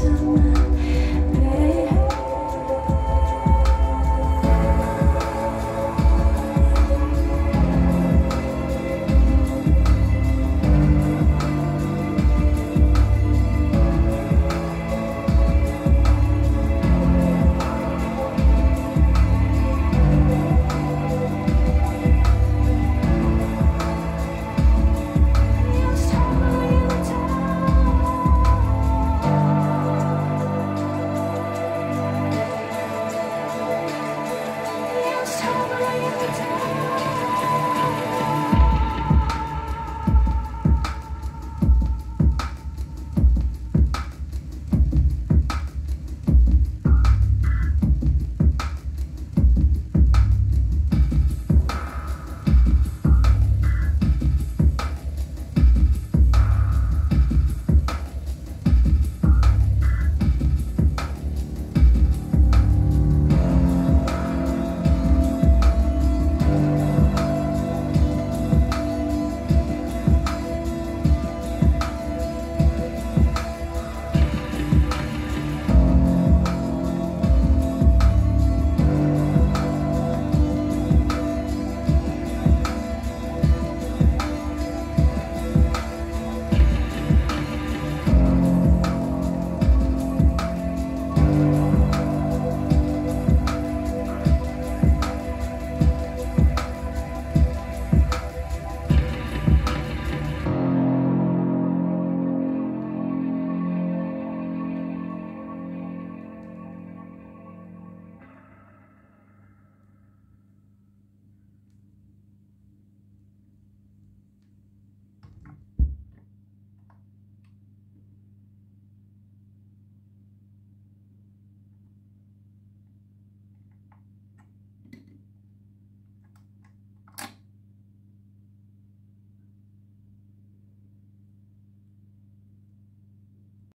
summer